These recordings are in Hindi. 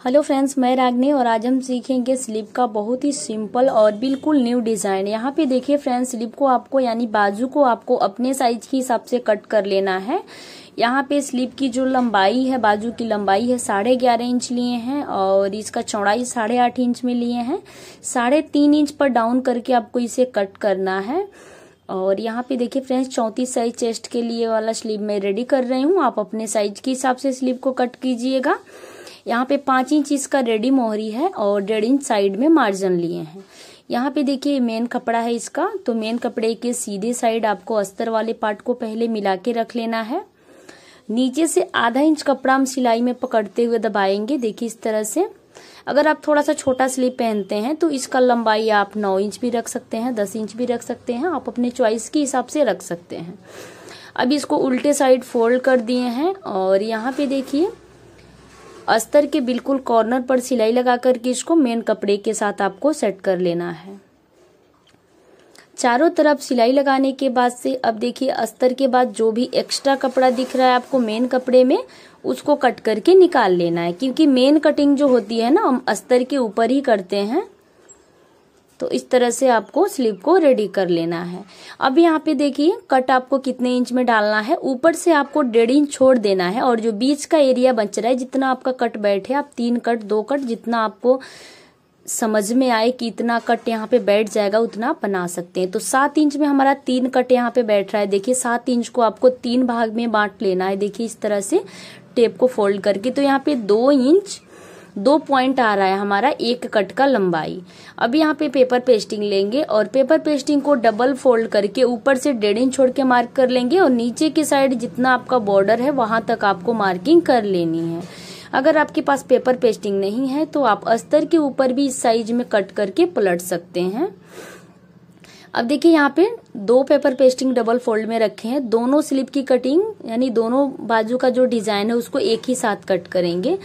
हेलो फ्रेंड्स मैं रागनी और आज हम सीखेंगे स्लीप का बहुत ही सिंपल और बिल्कुल न्यू डिज़ाइन यहाँ पे देखिए फ्रेंड्स स्लीप को आपको यानी बाजू को आपको अपने साइज़ के हिसाब से कट कर लेना है। यहाँ पे स्लीप की जो लंबाई है, बाजू की लंबाई है, साढ़े ग्यारह इंच लिए हैं और इसका चौड़ाई साढ़े आठ इंच में लिए हैं। साढ़े तीन इंच पर डाउन करके आपको इसे कट करना है। और यहाँ पे देखिए फ्रेंड्स चौंतीस साइज़ चेस्ट के लिए वाला स्लीव मैं रेडी कर रही हूँ। आप अपने साइज़ के हिसाब से स्लीव को कट कीजिएगा। यहाँ पे पाँच इंच इसका रेडी मोहरी है और डेढ़ इंच साइड में मार्जिन लिए हैं। यहाँ पे देखिए मेन कपड़ा है इसका तो मेन कपड़े के सीधे साइड आपको अस्तर वाले पार्ट को पहले मिला के रख लेना है। नीचे से आधा इंच कपड़ा हम सिलाई में पकड़ते हुए दबाएँगे, देखिए इस तरह से। अगर आप थोड़ा सा छोटा स्लीव पहनते हैं तो इसका लंबाई आप नौ इंच भी रख सकते हैं, दस इंच भी रख सकते हैं, आप अपने चॉइस के हिसाब से रख सकते हैं। अब इसको उल्टे साइड फोल्ड कर दिए हैं और यहाँ पे देखिए अस्तर के बिल्कुल कॉर्नर पर सिलाई लगा करके इसको मेन कपड़े के साथ आपको सेट कर लेना है। चारों तरफ़ सिलाई लगाने के बाद से, अब देखिए अस्तर के बाद जो भी एक्स्ट्रा कपड़ा दिख रहा है आपको मेन कपड़े में, उसको कट करके निकाल लेना है। क्योंकि मेन कटिंग जो होती है ना, हम अस्तर के ऊपर ही करते हैं। तो इस तरह से आपको स्लीव को रेडी कर लेना है। अब यहाँ पे देखिए, कट आपको कितने इंच में डालना है। ऊपर से आपको डेढ़ इंच छोड़ देना है और जो बीच का एरिया बच रहा है, जितना आपका कट बैठे, आप तीन कट, दो कट, जितना आपको समझ में आए कि इतना कट यहाँ पे बैठ जाएगा, उतना बना सकते हैं। तो सात इंच में हमारा तीन कट यहाँ पे बैठ रहा है। देखिए, सात इंच को आपको तीन भाग में बांट लेना है। देखिए, इस तरह से टेप को फोल्ड करके। तो यहाँ पे दो इंच दो पॉइंट आ रहा है हमारा, एक कट का लंबाई। अब यहाँ पे पेपर पेस्टिंग लेंगे और पेपर पेस्टिंग को डबल फोल्ड करके ऊपर से डेढ़ इंच छोड़ के मार्क कर लेंगे और नीचे की साइड जितना आपका बॉर्डर है, वहाँ तक आपको मार्किंग कर लेनी है। अगर आपके पास पेपर पेस्टिंग नहीं है तो आप अस्तर के ऊपर भी इस साइज़ में कट करके पलट सकते हैं। अब देखिए यहाँ पे दो पेपर पेस्टिंग डबल फोल्ड में रखे हैं। दोनों स्लिप की कटिंग यानी दोनों बाजू का जो डिज़ाइन है, उसको एक ही साथ कट करेंगे।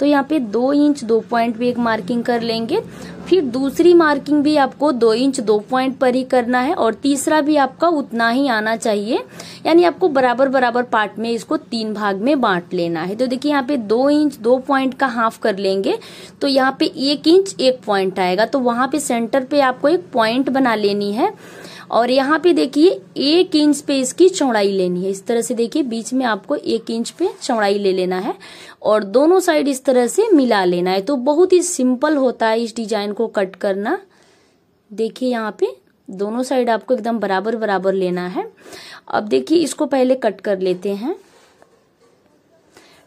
तो यहाँ पे दो इंच दो पॉइंट भी एक मार्किंग कर लेंगे। फिर दूसरी मार्किंग भी आपको दो इंच दो पॉइंट पर ही करना है और तीसरा भी आपका उतना ही आना चाहिए। यानी आपको बराबर बराबर पार्ट में इसको तीन भाग में बांट लेना है। तो देखिए यहाँ पे दो इंच दो पॉइंट का हाफ़ कर लेंगे। तो यहाँ पे एक इंच एक पॉइंट आएगा। तो वहाँ पे सेंटर पे आपको एक पॉइंट बना लेनी है। और यहाँ पे देखिए, एक इंच पे इसकी चौड़ाई लेनी है। इस तरह से देखिए, बीच में आपको एक इंच पे चौड़ाई ले लेना है और दोनों साइड इस तरह से मिला लेना है। तो बहुत ही सिंपल होता है इस डिज़ाइन को कट करना। देखिए यहाँ पे दोनों साइड आपको एकदम बराबर बराबर लेना है। अब देखिए, इसको पहले कट कर लेते हैं।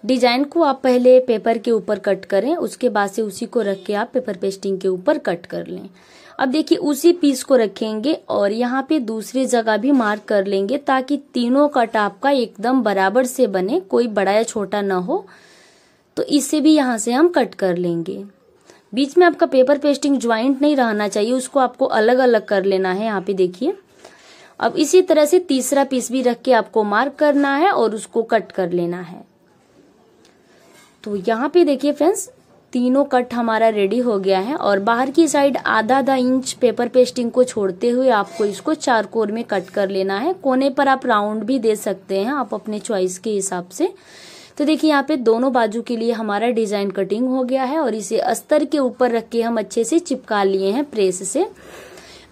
डिज़ाइन को आप पहले पेपर के ऊपर कट करें, उसके बाद से उसी को रख के आप पेपर पेस्टिंग के ऊपर कट कर लें। अब देखिए, उसी पीस को रखेंगे और यहाँ पे दूसरी जगह भी मार्क कर लेंगे ताकि तीनों कट आपका एकदम बराबर से बने, कोई बड़ा या छोटा ना हो। तो इसे भी यहाँ से हम कट कर लेंगे। बीच में आपका पेपर पेस्टिंग ज्वाइंट नहीं रहना चाहिए, उसको आपको अलग अलग कर लेना है। यहाँ पे देखिए। अब इसी तरह से तीसरा पीस भी रख के आपको मार्क करना है और उसको कट कर लेना है। तो यहाँ पे देखिए फ्रेंड्स तीनों कट हमारा रेडी हो गया है और बाहर की साइड आधा आधा इंच पेपर पेस्टिंग को छोड़ते हुए आपको इसको चार कोर में कट कर लेना है। कोने पर आप राउंड भी दे सकते हैं आप अपने चॉइस के हिसाब से। तो देखिए, यहाँ पे दोनों बाजू के लिए हमारा डिज़ाइन कटिंग हो गया है और इसे अस्तर के ऊपर रख के हम अच्छे से चिपका लिए हैं प्रेस से।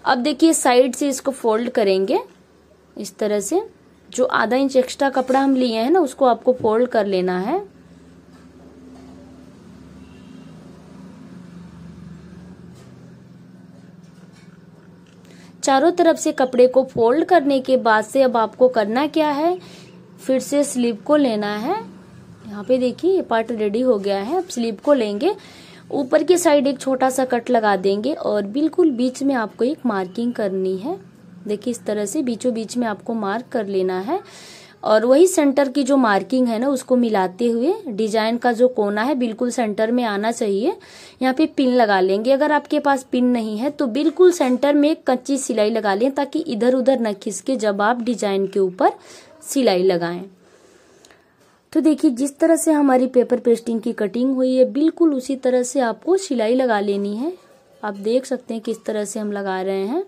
अब देखिए साइड से इसको फोल्ड करेंगे। इस तरह से जो आधा इंच एक्स्ट्रा कपड़ा हम लिए हैं ना, उसको आपको फोल्ड कर लेना है। चारों तरफ़ से कपड़े को फोल्ड करने के बाद से अब आपको करना क्या है? फिर से स्लीप को लेना है। यहाँ पे देखिए, ये पार्ट रेडी हो गया है। अब स्लीव को लेंगे। ऊपर की साइड एक छोटा सा कट लगा देंगे और बिल्कुल बीच में आपको एक मार्किंग करनी है। देखिए, इस तरह से बीचों बीच में आपको मार्क कर लेना है। और वही सेंटर की जो मार्किंग है ना, उसको मिलाते हुए डिज़ाइन का जो कोना है, बिल्कुल सेंटर में आना चाहिए। यहाँ पे पिन लगा लेंगे। अगर आपके पास पिन नहीं है तो बिल्कुल सेंटर में कच्ची सिलाई लगा लें, ताकि इधर उधर न खिसके जब आप डिज़ाइन के ऊपर सिलाई लगाएँ। तो देखिए, जिस तरह से हमारी पेपर पेस्टिंग की कटिंग हुई है, बिल्कुल उसी तरह से आपको सिलाई लगा लेनी है। आप देख सकते हैं किस तरह से हम लगा रहे हैं।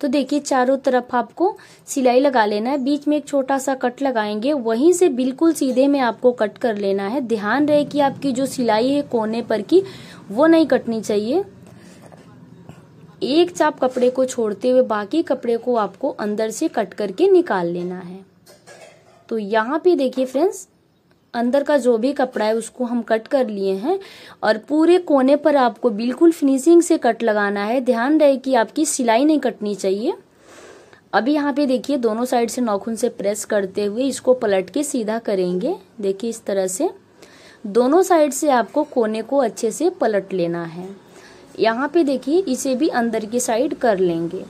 तो देखिए, चारों तरफ़ आपको सिलाई लगा लेना है। बीच में एक छोटा सा कट लगाएँगे। वहीं से बिल्कुल सीधे में आपको कट कर लेना है। ध्यान रहे कि आपकी जो सिलाई है कोने पर की, वो नहीं कटनी चाहिए। एक चाप कपड़े को छोड़ते हुए बाकी कपड़े को आपको अंदर से कट करके निकाल लेना है। तो यहाँ पे देखिए फ्रेंड्स अंदर का जो भी कपड़ा है उसको हम कट कर लिए हैं और पूरे कोने पर आपको बिल्कुल फिनिशिंग से कट लगाना है। ध्यान रहे कि आपकी सिलाई नहीं कटनी चाहिए। अभी यहाँ पे देखिए, दोनों साइड से नौखून से प्रेस करते हुए इसको पलट के सीधा करेंगे। देखिए इस तरह से। दोनों साइड से आपको कोने को अच्छे से पलट लेना है। यहाँ पे देखिए, इसे भी अंदर की साइड कर लेंगे।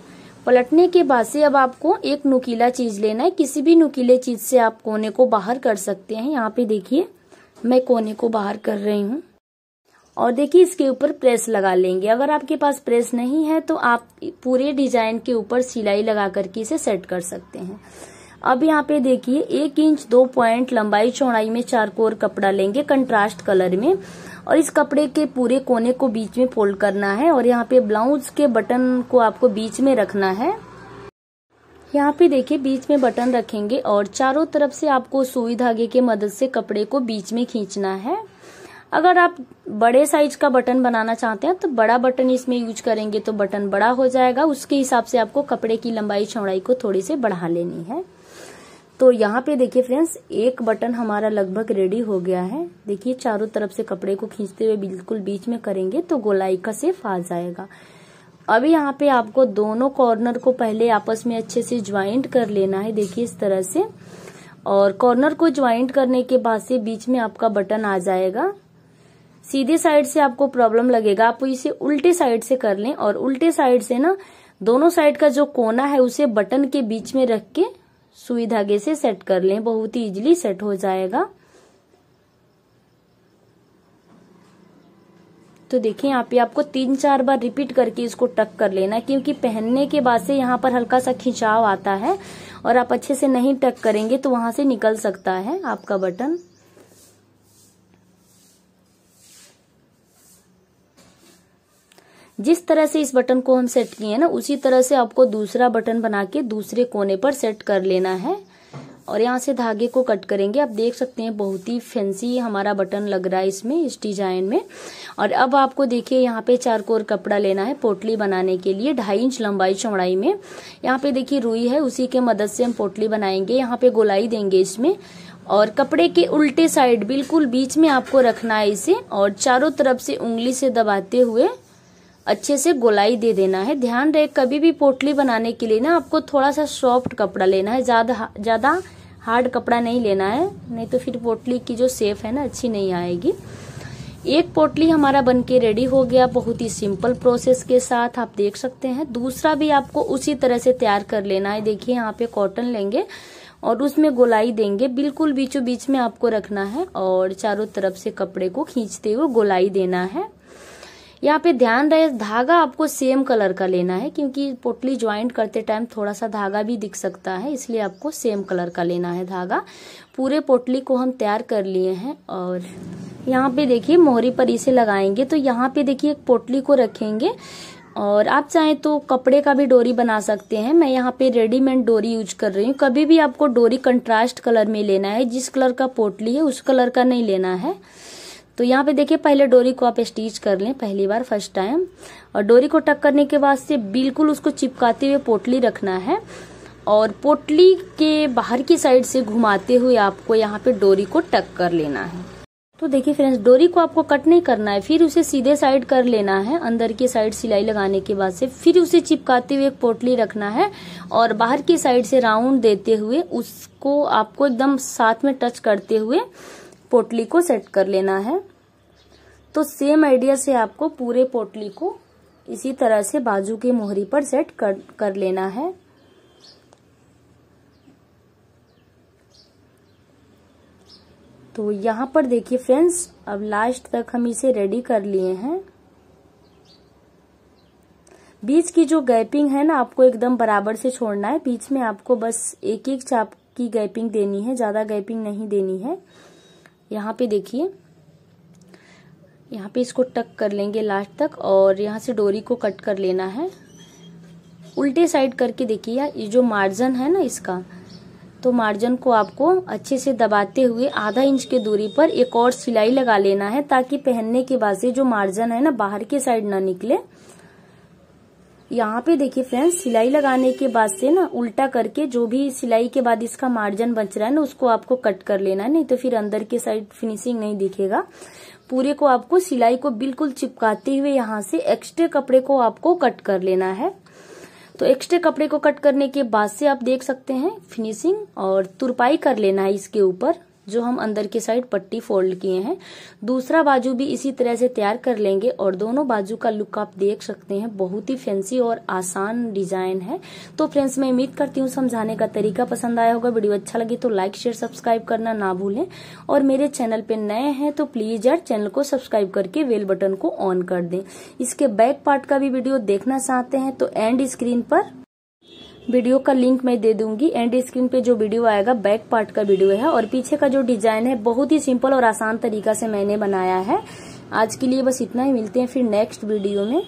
पलटने के बाद से अब आपको एक नुकीला चीज़ लेना है। किसी भी नुकीले चीज़ से आप कोने को बाहर कर सकते हैं। यहाँ पे देखिए, मैं कोने को बाहर कर रही हूँ। और देखिए, इसके ऊपर प्रेस लगा लेंगे। अगर आपके पास प्रेस नहीं है तो आप पूरे डिज़ाइन के ऊपर सिलाई लगा करके इसे सेट कर सकते हैं। अब यहाँ पे देखिए, एक इंच दो पॉइंट लंबाई चौड़ाई में चार कोर कपड़ा लेंगे, कंट्रास्ट कलर में। और इस कपड़े के पूरे कोने को बीच में फोल्ड करना है और यहाँ पे ब्लाउज के बटन को आपको बीच में रखना है। यहाँ पे देखिए, बीच में बटन रखेंगे और चारों तरफ़ से आपको सुई धागे के मदद से कपड़े को बीच में खींचना है। अगर आप बड़े साइज़ का बटन बनाना चाहते हैं तो बड़ा बटन इसमें यूज़ करेंगे तो बटन बड़ा हो जाएगा। उसके हिसाब से आपको कपड़े की लंबाई, चौड़ाई को थोड़ी से बढ़ा लेनी है। तो यहाँ पे देखिए फ्रेंड्स, एक बटन हमारा लगभग रेडी हो गया है। देखिए, चारों तरफ़ से कपड़े को खींचते हुए बिल्कुल बीच में करेंगे तो गोलाई का सेफ़ आ जाएगा। अभी यहाँ पे आपको दोनों कॉर्नर को पहले आपस में अच्छे से ज्वाइंट कर लेना है, देखिए इस तरह से। और कॉर्नर को ज्वाइंट करने के बाद से बीच में आपका बटन आ जाएगा। सीधे साइड से आपको प्रॉब्लम लगेगा, आप इसे उल्टे साइड से कर लें और उल्टे साइड से ना, दोनों साइड का जो कोना है उसे बटन के बीच में रख के सुई धागे से सेट कर लें, बहुत ही इजीली सेट हो जाएगा। तो देखिए, यहाँ पे आपको तीन चार बार रिपीट करके इसको टक कर लेना क्योंकि पहनने के बाद से यहाँ पर हल्का सा खिंचाव आता है और आप अच्छे से नहीं टक करेंगे तो वहाँ से निकल सकता है आपका बटन। जिस तरह से इस बटन को हम सेट किए ना, उसी तरह से आपको दूसरा बटन बना के दूसरे कोने पर सेट कर लेना है। और यहाँ से धागे को कट करेंगे। आप देख सकते हैं, बहुत ही फैंसी हमारा बटन लग रहा है इसमें, इस डिज़ाइन में। और अब आपको देखिए, यहाँ पे चार कोर कपड़ा लेना है पोटली बनाने के लिए, ढाई इंच लंबाई चौड़ाई में। यहाँ पे देखिए, रुई है, उसी के मदद से हम पोटली बनाएँगे। यहाँ पे गोलाई देंगे इसमें। और कपड़े के उल्टे साइड बिल्कुल बीच में आपको रखना है इसे। और चारों तरफ़ से उंगली से दबाते हुए अच्छे से गोलाई दे देना है। ध्यान रहे, कभी भी पोटली बनाने के लिए ना आपको थोड़ा सा सॉफ्ट कपड़ा लेना है। ज़्यादा ज़्यादा हार्ड कपड़ा नहीं लेना है, नहीं तो फिर पोटली की जो सेफ़ है ना, अच्छी नहीं आएगी। एक पोटली हमारा बनके रेडी हो गया, बहुत ही सिंपल प्रोसेस के साथ आप देख सकते हैं। दूसरा भी आपको उसी तरह से तैयार कर लेना है। देखिए, यहाँ पे कॉटन लेंगे और उसमें गोलाई देंगे। बिल्कुल बीचों बीच में आपको रखना है और चारों तरफ़ से कपड़े को खींचते हुए गोलाई देना है। यहाँ पे ध्यान रहे, धागा आपको सेम कलर का लेना है, क्योंकि पोटली ज्वाइंट करते टाइम थोड़ा सा धागा भी दिख सकता है, इसलिए आपको सेम कलर का लेना है धागा। पूरे पोटली को हम तैयार कर लिए हैं, और यहाँ पे देखिए, मोहरी पर इसे लगाएँगे तो यहाँ पे देखिए, एक पोटली को रखेंगे, और आप चाहें तो कपड़े का भी डोरी बना सकते हैं, मैं यहाँ पे रेडीमेड डोरी यूज़ कर रही हूँ। कभी भी आपको डोरी कंट्रास्ट कलर में लेना है, जिस कलर का पोटली है, उस कलर का नहीं लेना है। तो यहाँ पे देखिए, पहले डोरी को आप स्टिच कर लें पहली बार फ़र्स्ट टाइम और डोरी को टक करने के बाद से बिल्कुल उसको चिपकाते हुए पोटली रखना है। और पोटली के बाहर की साइड से घुमाते हुए आपको यहाँ पे डोरी को टक कर लेना है। तो देखिए फ्रेंड्स डोरी को आपको कट नहीं करना है, फिर उसे सीधे साइड कर लेना है। अंदर की साइड सिलाई लगाने के बाद से फिर उसे चिपकाते हुए एक पोटली रखना है। और बाहर की साइड से राउंड देते हुए उसको आपको एकदम साथ में टच करते हुए पोटली को सेट कर लेना है। तो सेम आइडिया से आपको पूरे पोटली को इसी तरह से बाजू की मोहरी पर सेट कर, कर लेना है। तो यहाँ पर देखिए फ्रेंड्स अब लास्ट तक हम इसे रेडी कर लिए हैं। बीच की जो गैपिंग है ना आपको एकदम बराबर से छोड़ना है। बीच में आपको बस एक एक चाप की गैपिंग देनी है ज़्यादा गैपिंग नहीं देनी है। यहाँ पे देखिए। यहाँ पे इसको टक कर लेंगे लास्ट तक और यहाँ से डोरी को कट कर लेना है। उल्टे साइड करके देखिए ये जो मार्जिन है ना इसका तो मार्जिन को आपको अच्छे से दबाते हुए आधा इंच के दूरी पर एक और सिलाई लगा लेना है ताकि पहनने के बाद से जो मार्जिन है ना बाहर के साइड ना निकले। यहाँ पे देखिए फ्रेंड्स सिलाई लगाने के बाद से ना उल्टा करके जो भी सिलाई के बाद इसका मार्जिन बच रहा है ना, उसको आपको कट कर लेना है, नहीं तो फिर अंदर के साइड फिनिशिंग नहीं दिखेगा। पूरे को आपको सिलाई को बिल्कुल चिपकाते हुए यहाँ से एक्स्ट्रा कपड़े को आपको कट कर लेना है। तो एक्स्ट्रा कपड़े को कट करने के बाद से आप देख सकते हैं फिनिशिंग और तुरपाई कर लेना है इसके ऊपर। जो हम अंदर की साइड पट्टी फोल्ड किए हैं। दूसरा बाजू भी इसी तरह से तैयार कर लेंगे और दोनों बाजू का लुक आप देख सकते हैं। बहुत ही फैंसी और आसान डिज़ाइन है। तो फ्रेंड्स, मैं उम्मीद करती हूँ समझाने का तरीका पसंद आया होगा। वीडियो अच्छा लगे तो लाइक, शेयर, सब्सक्राइब करना ना भूलें। और मेरे चैनल पे नए हैं तो प्लीज़ यार चैनल को सब्सक्राइब करके वेल बटन को ऑन कर दें। इसके बैक पार्ट का भी वीडियो देखना चाहते हैं तो एंड स्क्रीन पर वीडियो का लिंक मैं दे दूँगी। एंड स्क्रीन पे जो वीडियो आएगा बैक पार्ट का वीडियो है और पीछे का जो डिज़ाइन है, बहुत ही सिंपल और आसान तरीका से मैंने बनाया है। आज के लिए बस इतना ही, मिलते हैं फिर नेक्स्ट वीडियो में।